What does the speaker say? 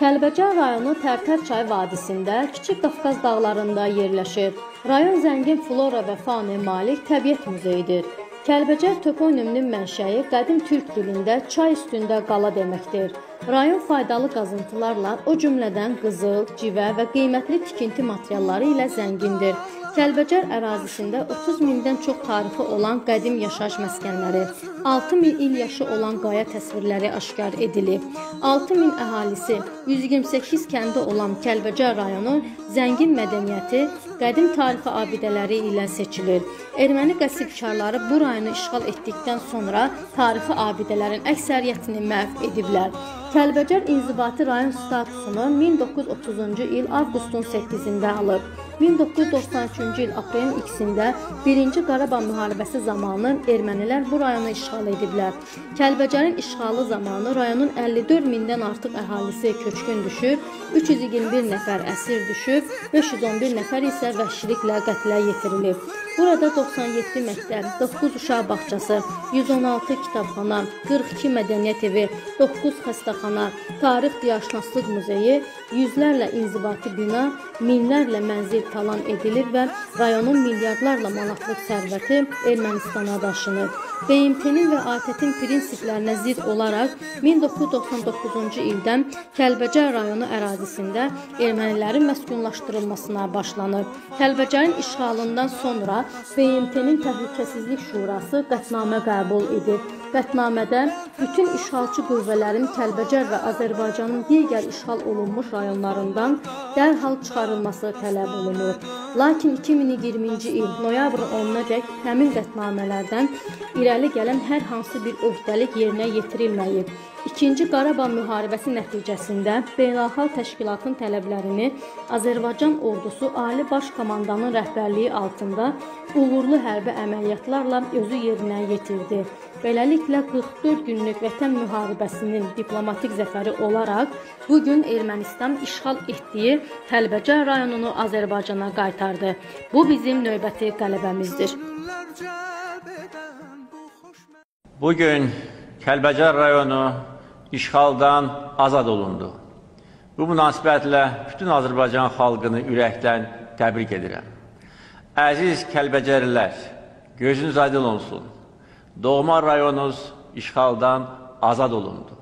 Kəlbəcər rayonu Tərtər çay vadisində, Kiçik Qafqaz dağlarında yerləşir. Rayon zəngin flora və faunaya malik təbiət muzeyidir. Kəlbəcər toponiminin mənşəyi qədim türk dilində çay üstündə qala deməkdir. Rayon faydalı qazıntılarla, o cümlədən qızıl, civə və qiymətli tikinti materialları ilə zəngindir. Kəlbəcər ərazisində 30 mindən çox tarixi olan qədim yaşayış məskənləri, 6 min il yaşı olan qaya təsvirləri aşkar edilib. 6 min əhalisi, 128 kəndi olan Kəlbəcər rayonu zəngin mədəniyyəti, qədim tarixi abidələri ilə seçilir. Erməni qəsbkarları bu rayonu işğal etdikdən sonra tarixi abidələrin əksəriyyətini məhv ediblər. Kəlbəcər inzibati rayon statusunu 1930-cu il avqustun 8-də alıb. 1993-cü il aprelin 2-sində 1-ci Qarabağ müharibəsi zamanı ermənilər bu rayonu işğal ediblər. Kəlbəcərin işğalı zamanı rayonun 54 mindən artıq əhalisi köçkün düşür, 321 nəfər əsir düşüb, 511 nəfər isə vəhşiliklə qətlə yetirilib. Burada 97 məktəb, 9 uşaq bağçası, 116 kitabxana, 42 mədəniyyət evi, 9 xəstəxana, tarix diyarşünaslıq muzeyi, yüzlərlə inzibati bina, minlərlə mənzil talan edilib və rayonun milyardlarla manatlıq sərvəti Ermənistana daşınıb. BMT-nin və ATƏT-in prinsiplərinə zidd olaraq 1999-cu ildən Kəlbəcər rayonu ərazisində ermənilərin məskunlaşdırılmasına başlanıb. Kəlbəcərin işğalından sonra BMT-nin Təhlükəsizlik Şurası qətnamə qəbul edib. Qətnamədə bütün işğalçı qüvvələrin Kəlbəcər və Azərbaycanın digər işğal olunmuş rayonlarından dərhal çıxarılması tələb olunur. Lakin 2020-ci il noyabrın 10-nadək həmin qətnamələrdən irəli gələn hər hansı bir öhdəlik yerinə yetirilməyib. İkinci Qarabağ müharibəsi nəticəsində beynəlxalq təşkilatın tələblərini Azərbaycan ordusu Ali Baş Komandanın rəhbərliyi altında uğurlu hərbi əməliyyatlarla özü yerinə yetirdi. Beləliklə 44 günlük Vətən müharibəsinin diplomatik zəfəri olaraq bu gün Ermənistan işğal etdiyi Kəlbəcər rayonunu Azərbaycana qaytardı. Bu bizim növbəti qələbəmizdir. Bu gün Kəlbəcər rayonu işğaldan azad olundu. Bu münasibətlə bütün Azərbaycan xalqını ürəkdən təbrik edirəm. Əziz Kəlbəcərlilər, gözünüz aydın olsun. Doğma rayonunuz işğaldan azad olundu.